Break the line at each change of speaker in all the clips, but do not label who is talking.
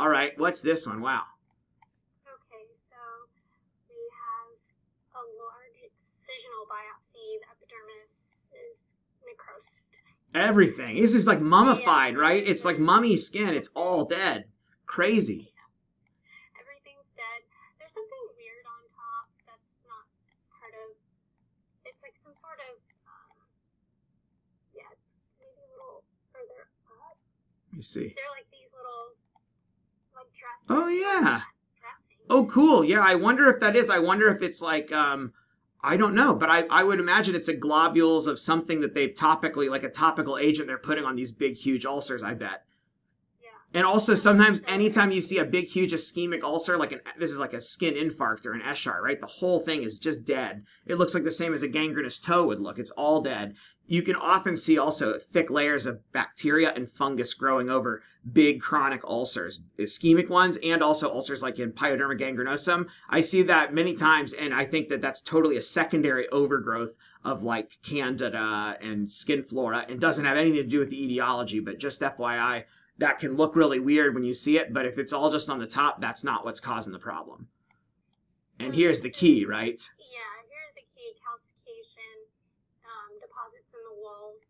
All right, what's this one? Wow.
Okay, so we have a large excisional biopsy. The epidermis is necrosed.
Everything. This is like mummified, right? It's like mummy skin. It's all dead. Crazy.
Everything's dead. There's something weird on top that's not part of. It's like some sort of. Um, yeah, maybe a little further up.
Me see.
They're like these little, like dressing.
Oh, yeah. Oh, cool. Yeah, I wonder if that is. I wonder if it's like, um, I don't know, but I, I would imagine it's a globules of something that they've topically, like a topical agent they're putting on these big, huge ulcers, I bet. And also sometimes anytime you see a big, huge ischemic ulcer, like an, this is like a skin infarct or an eschar, right? The whole thing is just dead. It looks like the same as a gangrenous toe would look. It's all dead. You can often see also thick layers of bacteria and fungus growing over big chronic ulcers, ischemic ones, and also ulcers like in pyoderma gangrenosum. I see that many times, and I think that that's totally a secondary overgrowth of like candida and skin flora and doesn't have anything to do with the etiology, but just FYI, that can look really weird when you see it, but if it's all just on the top, that's not what's causing the problem. And here's the key, right?
Yeah, here's the key calcification um, deposits in the walls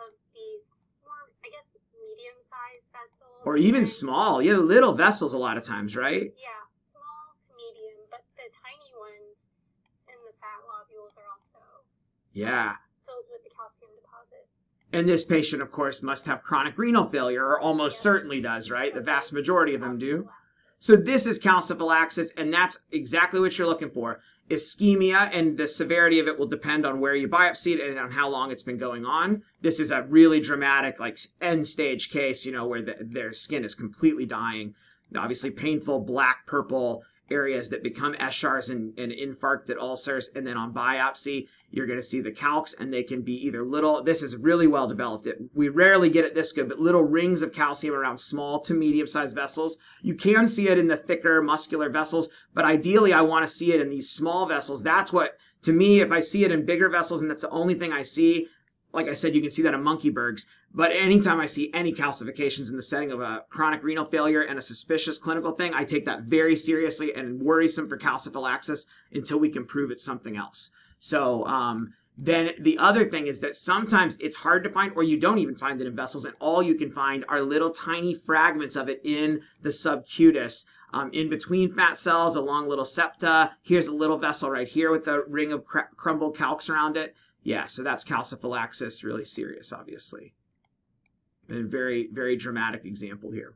of these more, I guess, medium sized vessels.
Or even small. Yeah, little vessels a lot of times, right?
Yeah, small to medium, but the tiny ones in the fat lobules are also
Yeah.
filled with the calcium deposits.
And this patient, of course, must have chronic renal failure, or almost certainly does, right? The vast majority of them do. So this is calciphylaxis, and that's exactly what you're looking for. Ischemia and the severity of it will depend on where you biopsy it and on how long it's been going on. This is a really dramatic, like end stage case, you know, where the, their skin is completely dying. Obviously, painful black purple areas that become eschars and, and infarcted ulcers. And then on biopsy, you're going to see the calcs, and they can be either little. This is really well developed. It, we rarely get it this good, but little rings of calcium around small to medium sized vessels. You can see it in the thicker muscular vessels, but ideally, I want to see it in these small vessels. That's what, to me, if I see it in bigger vessels and that's the only thing I see, like I said, you can see that in Mönckebergs. But anytime I see any calcifications in the setting of a chronic renal failure and a suspicious clinical thing, I take that very seriously and worrisome for calciphylaxis until we can prove it's something else. So um, then the other thing is that sometimes it's hard to find, or you don't even find it in vessels, and all you can find are little tiny fragments of it in the subcutis. Um, in between fat cells, along little septa. Here's a little vessel right here with a ring of cr- crumbled calcs around it. Yeah, so that's calciphylaxis, really serious, obviously. And very, very dramatic example here.